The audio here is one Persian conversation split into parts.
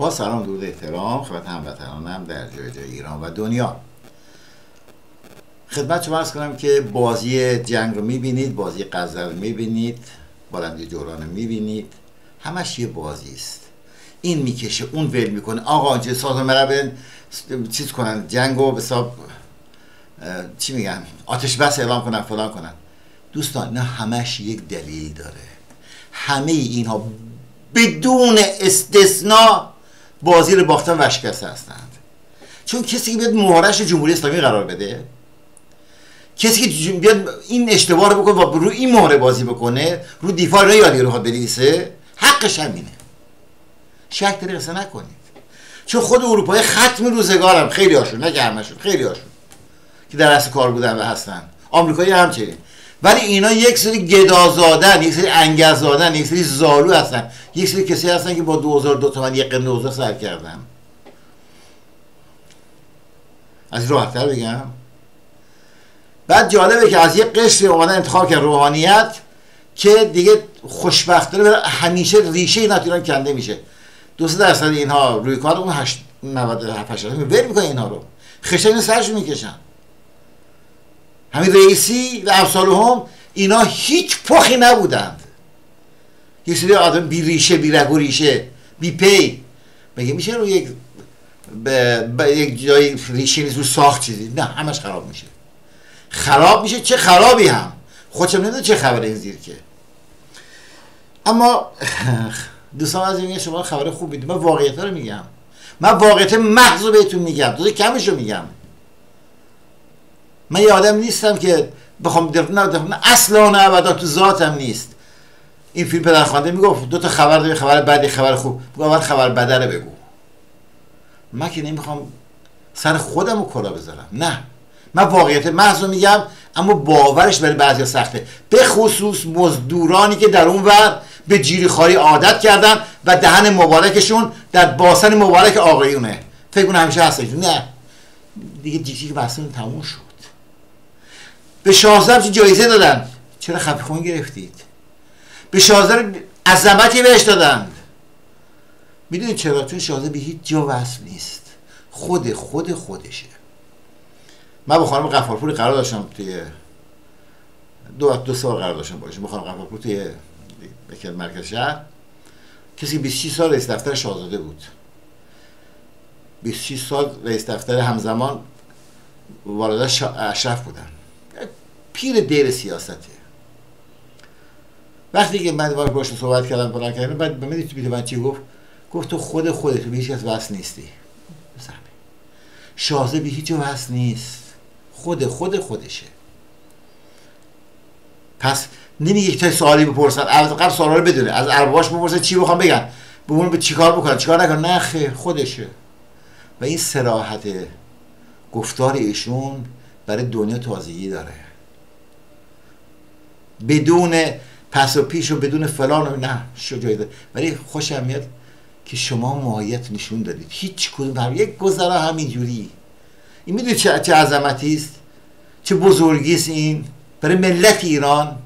با سلام درود احترام خدمت هموطنانم در جای جای ایران و دنیا. خدمت شما ارز کنم که بازی جنگ رو می‌بینید بازی قذر رو می‌بینید بلندی جوران رو می‌بینید. همش یه بازی است. این می‌کشه اون ول می‌کنه. آقا آنچه ساز چیز کنن جنگ رو به چی میگن؟ آتش بس اعلام کنن فلان کنن. دوستان نه همش یک دلیل داره. همه اینها بدون استثناء بازی رو باختن و هستند. چون کسی که بیاد مهارش جمهوری اسلامی قرار بده کسی که بیاد این اشتباه رو بکنه و رو این مهره بازی بکنه رو دیفار رو یادی رو بنویسه حقش همینه. شک داری قصه نکنید. چون خود اروپای ختم روزگارم. خیلی هاشون نه همشون خیلی هاشون که در اصل کار بودن و هستن. آمریکایی همچنین. ولی اینا یک سری گدازادن یک سری انگزادن یک سری زالو هستن. یک سری کسی هستن که با 2002 تومن یک قرن سر کردن. از راحتتر بگم. بعد جالبه که از یک قشری اومدن انتخاب کرد روحانیت که دیگه خوشبختانه همیشه ریشه این ایران کنده میشه. دو درصد اینها روی کار اون 97 80 ول می‌کنه اینها رو. خشن سرشو می‌کشن. همین رئیسی و هم اینا هیچ پخی نبودند. یه سری آدم بی ریشه بی رگ و ریشه بی پی. بگه میشه رو یک به یک جای ریشه نیست رو ساخت چیزی؟ نه همش خراب میشه. خراب میشه چه خرابی هم؟ خودشم نمی‌دونه چه خبره این زیر که. اما دوستان از این شما خبر خوب می‌دید من واقعیت رو میگم. من واقعیت محض رو بهتون میگم. دوست کمش رو میگم. من یه آدم نیستم که بخوام نه اصلا نه ابدا تو ذاتم نیست. این فیلم پدرخوانده می‌گفت دو تا خبر داری خبر بعدی خبر خوب. بگو اول خبر بده رو بگو. من که نمی‌خوام سر خودم رو کلا بذارم. نه. من واقعیت محض میگم اما باورش برای بعضی سخته. به خصوص مزدورانی که در اون ور به جیری خاری عادت کردن و دهن مبارکشون در باسن مبارک آقایونه. فکر همیشه هستش. نه. دیگه جیسی که بحثمون تموم شد. به شاهزاده جایزه دادن. چرا خفی خون گرفتید؟ به شاهزاده عظمتی بهش دادند. می‌دونید چرا؟ چون شاهزاده به هیچ جا وصل نیست. خود خود خودشه. من با خانم قفارپور قرار داشتم توی دو دو سال قرار داشتم باشم با خانم قفارپور توی مرکز شهر. کسی 26 سال رئیس دفتر شاهزاده بود. 26 سال رئیس دفتر همزمان والدش اشرف بودن. پیر دیر سیاسته. وقتی که من باش باشه صحبت کردم بلند کردم بعد به من تو چی گفت؟ گفت تو خود خودت به هیچ کس وصل نیستی. شازه به هیچ وصل نیست. خود خود خودشه. پس نمیگه تا سوالی بپرسن. از قبل سوالا رو بدونه. از ارباباش بپرسن چی بخوام بگن. بمون به چیکار بکنن؟ چیکار نکن نه خیر خودشه. و این سراحت گفتار ایشون برای دنیا تازگی داره. بدون پس و پیش و بدون فلان و نه شجاعی داره ولی خوشم میاد که شما ماهیت نشون دادید. هیچ کدوم یک گذرا همینجوری این می‌دونید چه, چه عظمتی است؟ چه بزرگی است این؟ برای ملت ایران.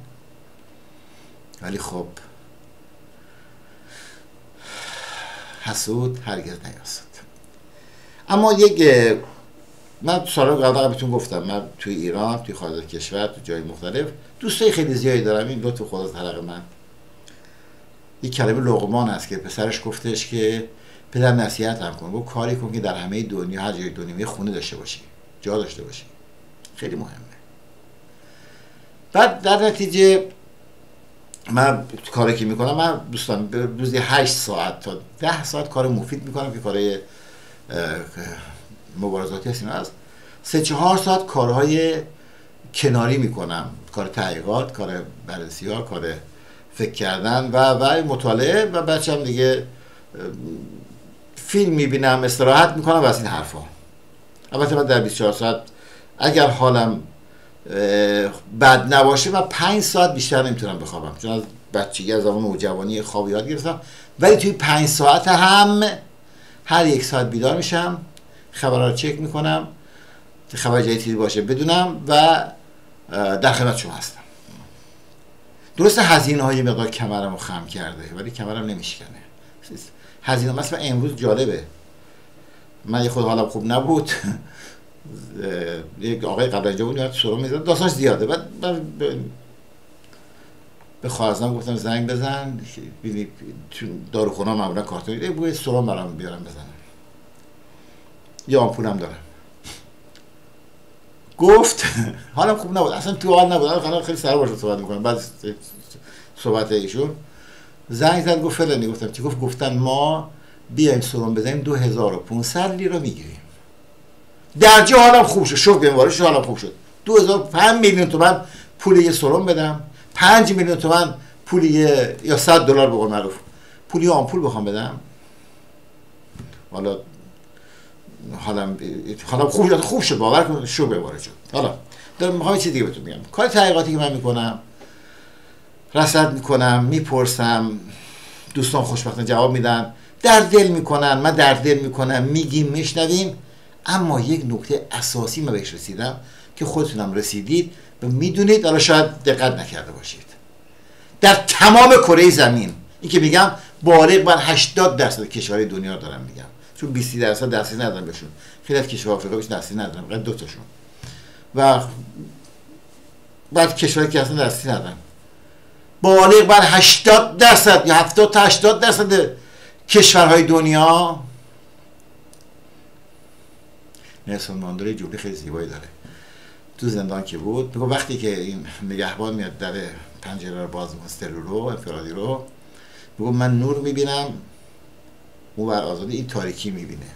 ولی خب حسود هرگز نیاسد اما یک من سال قبل بهتون گفتم. من توی ایران توی خارج کشور تو جای مختلف دوستای خیلی زیادی دارم. این لطف خدا طلق من. یک کلمه لغمان است که پسرش گفتش که پدر نصیحت هم کن. گفت کاری کن که در همه دنیا هر جای دنیا خونه داشته باشی. جا داشته باشی. خیلی مهمه. بعد در نتیجه من کاری که می‌کنم من دوستان روزی 8 ساعت تا 10 ساعت کار مفید می‌کنم که کارهای مبارزاتی هست از سه چهار ساعت کارهای کناری می‌کنم. کار تحقیقات کار بررسی ها کار فکر کردن و و مطالعه و بچه هم دیگه فیلم می‌بینم استراحت می‌کنم و از این حرفا. البته من در 24 ساعت اگر حالم بد نباشه و پنج ساعت بیشتر نمی‌تونم بخوابم. چون از بچگی از زمان نوجوانی خواب یاد گرفتم. ولی توی پنج ساعت هم هر یک ساعت بیدار میشم خبرها رو چک می‌کنم خبر جدیدی باشه بدونم و در خدمت شما هستم. درست هزینه های مقدار کمرم رو خم کرده ولی کمرم نمیشکنه. هزینه مثلا امروز جالبه. من یه خود حالم خوب نبود. یک آقای قبل اینجا بود سرم می‌زد. داستانش زیاده. بعد به خواهرزم گفتم زنگ بزن. ببینید داروخونه معمولا کارتون یه بوی سرم برام بیارم بزنم. یا آمپولم دارم. گفت. حالم خوب نبود. اصلا تو حال نبود. الان خیلی سر باشه صحبت می‌کنم. بعد صحبت ایشون. زنگ زد گفت فلانی. گفتم چی؟ گفت گفتن ما بیایم سرم بزنیم 2500 لیره می‌گیریم. در جا حالم خوب شد. شوک بیمارش حالم خوب شد. 2005 میلیون تومن پول یه سرم بدم. 5 میلیون تومن پول یه یا 100 دلار به معروف. پول یه آمپول بخوام بدم. حالا حالم حالا خوب خوب شد باور کن شو بباره شد. حالا دارم می‌خوام چیز دیگه بهتون میگم. کار تحقیقاتی که من می‌کنم رصد می‌کنم می‌پرسم دوستان خوشبختانه جواب میدن در دل می‌کنن من در دل می‌کنم میگیم میشنویم اما یک نکته اساسی من بهش رسیدم که خودتونم رسیدید و می‌دونید حالا شاید دقت نکرده باشید. در تمام کره زمین این که میگم بالغ بر 80 درصد کشورهای دنیا دارم میگم. چون 20 درصد دستی ندارم بهشون. خیلی از کشور آفریقا بهش دستی ندارم فقط دو تاشون. و بعد کشوری که اصلا دستی ندارم بالغ بر 80 درصد یا 70 تا 80 درصد کشورهای دنیا. نلسون ماندلا جمله خیلی زیبایی داره. تو زندان که بود میگه وقتی که این نگهبان میاد در پنجره رو باز می‌کنه رو انفرادی رو میگه من نور می‌بینم اون بر آزادی این تاریکی می‌بینه.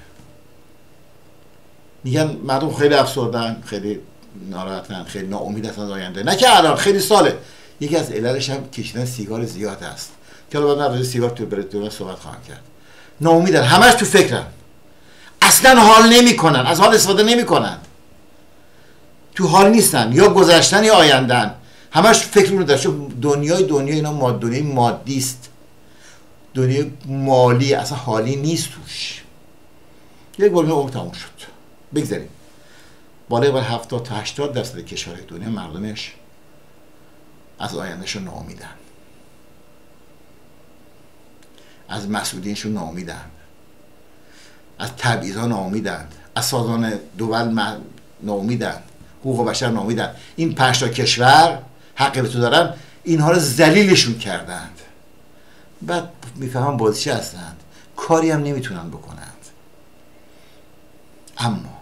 میگن مردم خیلی افسردن خیلی ناراحتن خیلی ناامید هستن از آینده. نه که الان خیلی ساله. یکی از عللش هم کشیدن سیگار زیاد است که حالا بعد سیگار تو برای صحبت خواهم کرد. ناامیدن. همش تو فکرن. اصلا حال نمی‌کنن. از حال استفاده نمی‌کنن. تو حال نیستن. یا گذشتن یا آیندن همش فکر داشته دنیای دنیا اینا ماد دنیای مادی است. دنیای مالی اصلا حالی نیست توش. یک بار عمر تموم شد. بگذاریم. بالای بر 70 تا 80 درصد کشورهای دنیا مردمش از آیندهشون ناامیدن. از مسئولینشون ناامیدن. از تبعیض ها ناامیدند از سازمان دول ناامیدند حقوق بشر ناامیدند این پنج کشور حق دارن اینها رو ذلیلشون کردند بعد می‌فهمم بازیچه هستند. کاری هم نمی‌تونن بکنند. اما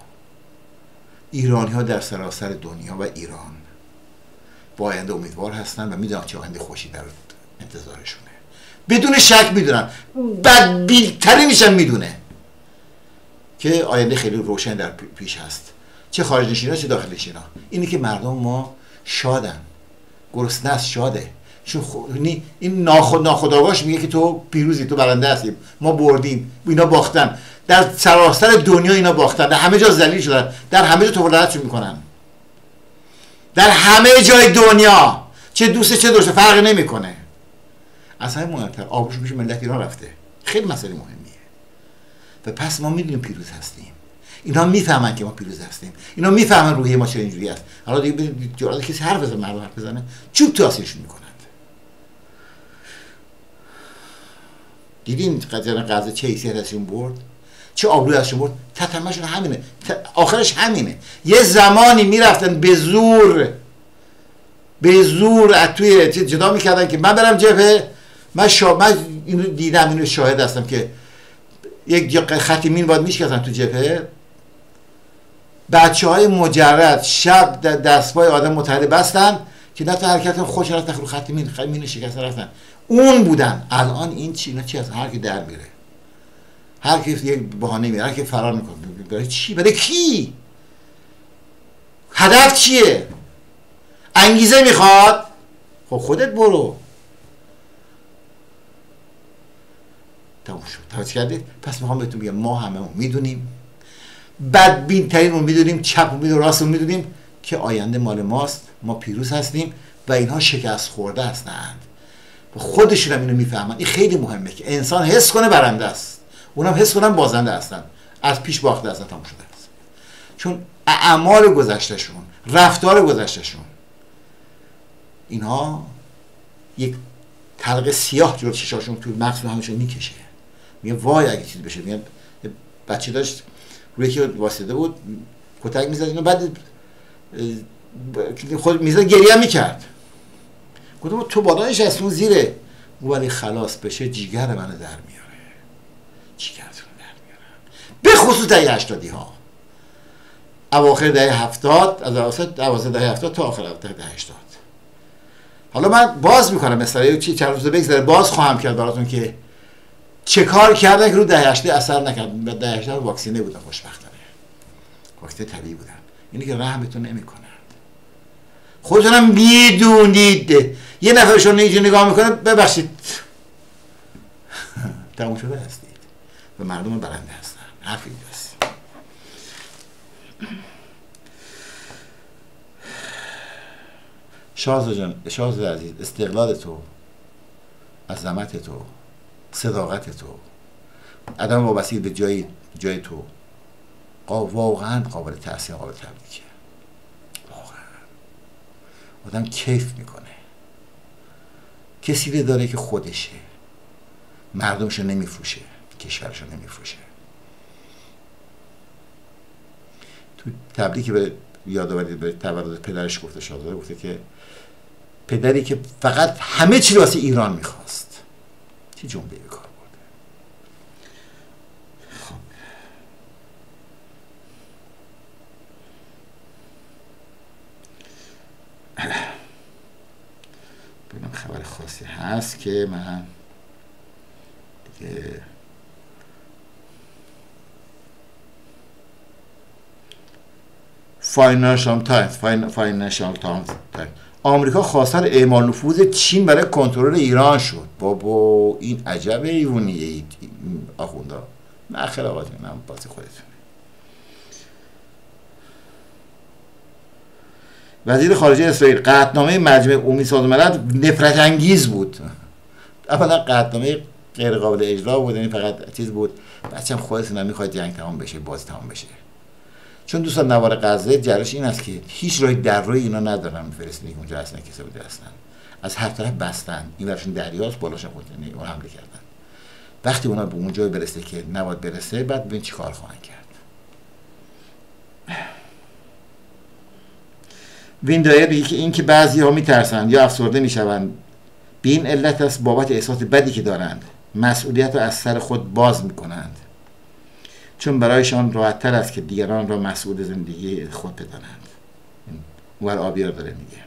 ایرانی ها در سراسر دنیا و ایران با آینده امیدوار هستن و می‌دونن چه آینده خوشی در انتظارشونه. بدون شک می‌دونن. بدبیلتری میشن می‌دونه. که آینده خیلی روشن در پیش هست. چه خارج نشینا چه داخل نشینا. اینه که مردم ما شادن. گرسنه شاده. چون این ناخد ناخداگاش میگه که تو پیروزی تو برنده هستیم ما بردیم اینا باختن. در سراسر دنیا اینا باختن. در همه جا ذلیل شدن. در همه جا تولدتشون می‌کنن. در همه جای دنیا. چه دوست چه دوست فرق نمی‌کنه. اصلا مهمتر آبروش میشه ملت ایران رفته. خیلی مسئله مهمیه. و پس ما می‌دونیم پیروز هستیم. اینا می‌فهمن که ما پیروز هستیم. اینا می‌فهمن روحی ما چه اینجوری است. حالا دیگه جرأت کسی حرف بزنه حرف بزنه. چوب تو آسیبشون می‌کنند دیدین قضیه قضیه چه حیثیت ازشون برد؟ چه آبروی ازشون برد؟ تتمشون همینه. آخرش همینه. یه زمانی می‌رفتن به زور به زور از توی جدا می‌کردن که من برم جبهه. من, شا... من اینو دیدم اینو شاهد هستم که یک خطی مین باید میشکستن تو جبهه. بچه های مجرد شب دستبای آدم متحده بستن که نه تا حرکت خوش رفت خط خطی مین. مین شکستن رفتن. اون بودن. الان این چی نه چی از هر کی در میره. هر کی یک بهانه میره هر کی فرار می‌کنه. برای چی؟ برای کی؟ هدف چیه؟ انگیزه می‌خواد؟ خب خودت برو. تموم شد. توجه کردید پس می‌خوام بهتون بگم ما همه می‌دونیم. بدبین ترین رو می‌دونیم چپ رو می‌دونیم راست رو می‌دونیم که آینده مال ماست. ما پیروز هستیم و اینها شکست خورده هستند. خودشون هم اینو می‌فهمن. این خیلی مهمه که انسان حس کنه برنده است. اونم حس کنن بازنده هستن. از پیش باخته هستن تموم شده. است چون اعمال گذشتهشون رفتار گذشتهشون اینها یک تلق سیاه جلو چشاشون تو مغز همشون می‌کشه. میگه وای اگه چیز بشه. میگه بچه داشت روی که واسطه بود کتک می‌زد اینو بعد خود می‌زد گریه می‌کرد. گفتم تو بالا نشست اون زیره. او ولی خلاص بشه جیگر منو در میاره. جیگرتون در میارم به خصوص دهی هشتادی ها اواخر دهه هفتاد از اواخر دهه هفتاد تا آخر دهه هشتاد. حالا من باز می‌کنم مثلا چی چند روز بگذره باز خواهم کرد براتون که چه کار کردن که رو دهه هشته اثر نکرد. دهه هشته واکسینه بودن خوشبختانه. واکسینه طبیعی بودن. اینی که رحمتون نمی‌کنن خودتونم می‌دونید. یه نفر شما اینجا نگاه می‌کنه ببخشید. تموم شده هستید. و مردم برنده هستن. حرفی هست شازده جان شازده عزیز استقلال تو عظمت تو صداقت تو عدم وابستگی به جای جای تو واقعا قابل تحسین قابل واقعا آدم کیف می‌کنه. کسی داره که خودشه. مردمشو نمیفروشه. کشورشو نمیفروشه. تو تبریک به یادآوری به تولد پدرش گفته شده. گفته که پدری که فقط همه چی واسه ایران می‌خواست. چه جمله به کار. ببینم خبر خاصی هست که من دیگه Financial Times Financial Times آمریکا خواستار اعمال نفوذ چین برای کنترل ایران شد. بابا این عجب ایونیه آخوندا. نه خیلی آقا هم باز خودتون. وزیر خارجه اسرائیل قطنامه مجمع عمومی سازمان ملل نفرت انگیز بود. اولا قطنامه غیر قابل اجرا بود یعنی فقط چیز بود بچه‌م خودتون نمی‌خواد جنگ تمام بشه بازی تمام بشه. چون دوستان نوار غزه جرش این است که هیچ راه در روی اینا ندارن فلسطینی که اونجا هستن کسا بوده هستن از هر طرف بستن این ورشون دریاست بالاشون خود اون حمله کردن. وقتی اونا به اون جای برسه که نباید برسه بعد ببین چی کار خواهند کرد. ویندایر میگه که این که بعضی ها میترسن یا افسرده می‌شوند. به این علت است بابت احساس بدی که دارند. مسئولیت رو از سر خود باز می‌کنند. چون برایشان راحتتر است که دیگران را مسئول زندگی خود بدانند. ور آبیار داره میگه.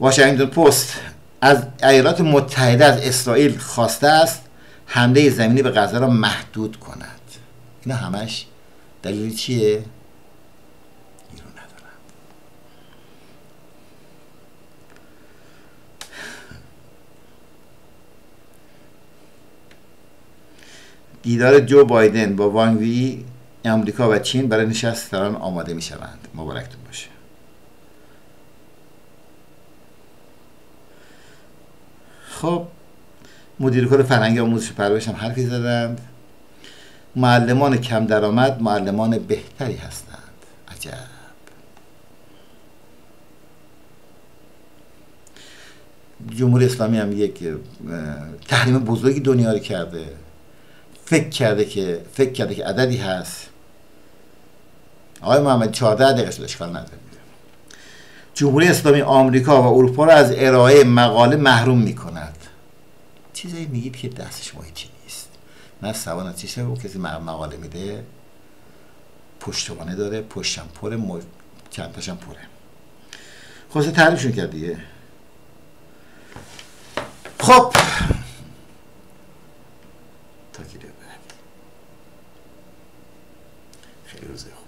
واشنگتن پست. از ایالات متحده از اسرائیل خواسته است حمله زمینی به غزه را محدود کند. اینا همش دلیل چیه؟ دیدار جو بایدن با وانگ وی امریکا و چین برای نشست سران آماده می شوند مبارکتون باشه. خب مدیر کل فرهنگی آموزش پرورش هم حرفی زدند. معلمان کم درآمد معلمان بهتری هستند. عجب. جمهوری اسلامی هم یک تحریم بزرگی دنیا رو کرده. فکر کرده که فکر کرده که عددی هست. آقای محمد 14 دقیقه اشکال نداره. جمهوری اسلامی آمریکا و اروپا را از ارائه مقاله محروم می کند چیزایی میگید که دست شما هیچی نیست. نه سوان چیشه و کسی مقاله میده؟ پشتوانه داره پشتم پره مو... تاشم پره. خواسته تعریفشون کرد دیگه. خب. تا که خیلی روزه